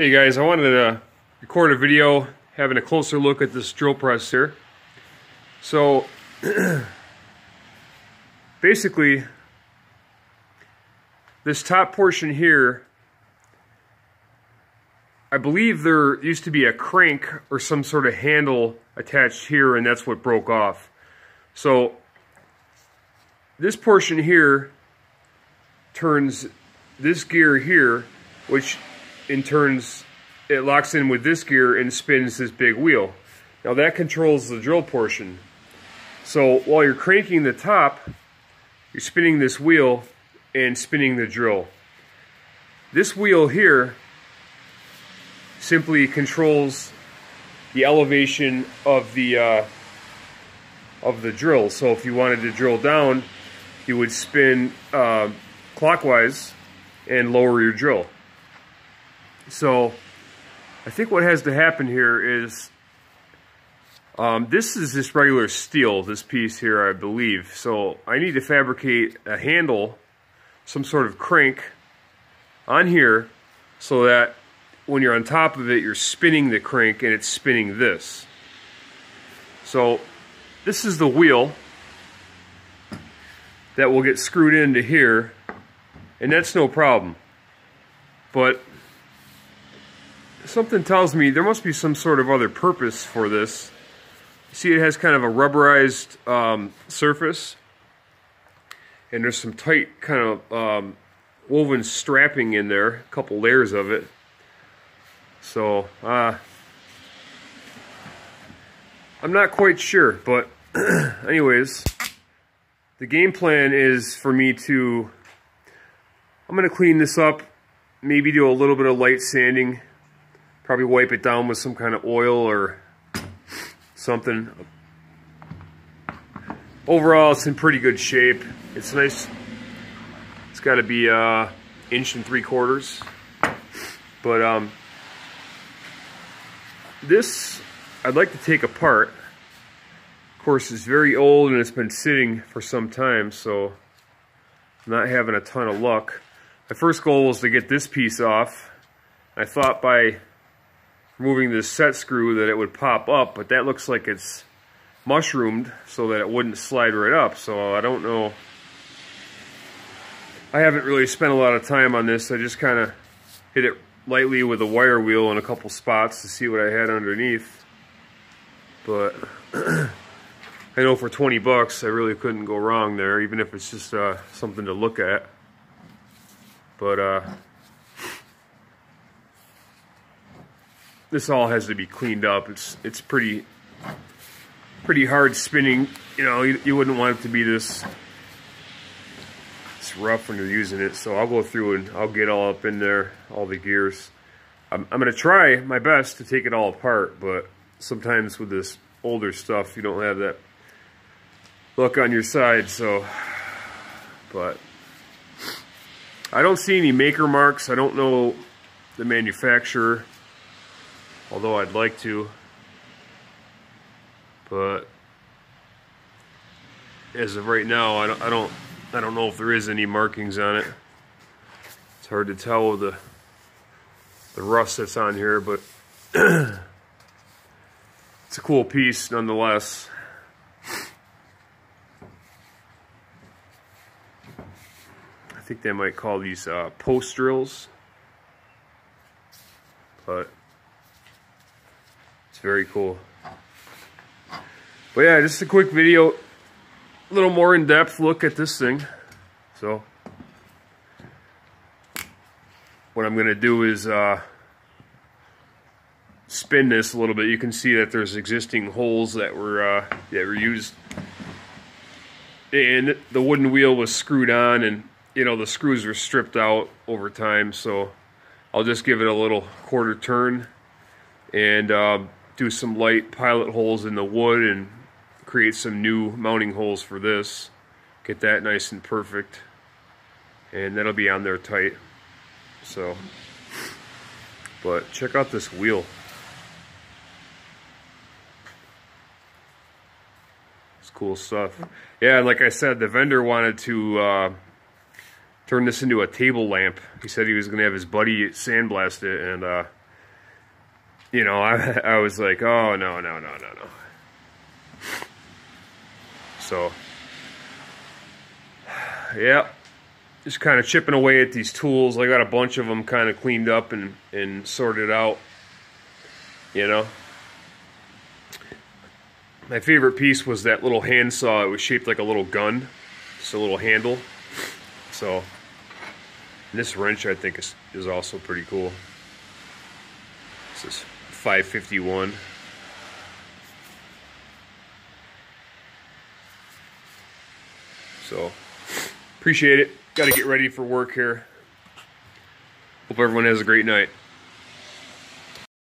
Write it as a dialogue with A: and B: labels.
A: Hey guys, I wanted to record a video having a closer look at this drill press here. So, basically, this top portion here, I believe there used to be a crank or some sort of handle attached here and that's what broke off. So, this portion here turns this gear here, which in turns, it locks in with this gear and spins this big wheel. Now that controls the drill portion. So while you're cranking the top, you're spinning this wheel and spinning the drill. This wheel here simply controls the elevation of the uh, of the drill. So if you wanted to drill down, you would spin uh, clockwise and lower your drill. So I think what has to happen here is um, this is just regular steel, this piece here, I believe. So I need to fabricate a handle, some sort of crank on here so that when you're on top of it, you're spinning the crank and it's spinning this. So this is the wheel that will get screwed into here and that's no problem. But something tells me there must be some sort of other purpose for this. See, it has kind of a rubberized um, surface, and there's some tight kind of um, woven strapping in there, a couple layers of it. So, uh, I'm not quite sure, but anyways, the game plan is for me to, I'm going to clean this up, maybe do a little bit of light sanding, Probably wipe it down with some kind of oil or something. Overall, it's in pretty good shape. It's nice. It's got to be uh, inch and three quarters. But um, this, I'd like to take apart. Of course, it's very old and it's been sitting for some time, so I'm not having a ton of luck. My first goal was to get this piece off. I thought by removing this set screw that it would pop up, but that looks like it's mushroomed so that it wouldn't slide right up. So I don't know. I haven't really spent a lot of time on this. I just kind of hit it lightly with a wire wheel in a couple spots to see what I had underneath. But I know for 20 bucks, I really couldn't go wrong there, even if it's just uh, something to look at. But uh, this all has to be cleaned up. It's it's pretty pretty hard spinning. You know, you, you wouldn't want it to be this it's rough when you're using it. So I'll go through and I'll get all up in there, all the gears. I'm, I'm going to try my best to take it all apart, but sometimes with this older stuff, you don't have that look on your side. So, but I don't see any maker marks. I don't know the manufacturer although I'd like to. But as of right now, I don't, I don't, I don't know if there is any markings on it. It's hard to tell with the the rust that's on here, but it's a cool piece nonetheless. I think they might call these uh, post drills, but it's very cool. But yeah, just a quick video, a little more in-depth look at this thing. So, what I'm going to do is uh, spin this a little bit. You can see that there's existing holes that were uh, that were used, and the wooden wheel was screwed on, and you know the screws were stripped out over time. So, I'll just give it a little quarter turn, and. Uh, do some light pilot holes in the wood and create some new mounting holes for this. Get that nice and perfect. And that'll be on there tight. So, but check out this wheel. It's cool stuff. Yeah, like I said, the vendor wanted to uh, turn this into a table lamp. He said he was going to have his buddy sandblast it, and uh, you know, I, I was like, oh, no, no, no, no, no. So, yeah, just kind of chipping away at these tools. I got a bunch of them kind of cleaned up and, and sorted out, you know. My favorite piece was that little handsaw. It was shaped like a little gun, just a little handle. So, this wrench I think is, is also pretty cool. This is 551. So, appreciate it. Got to get ready for work here. Hope everyone has a great night.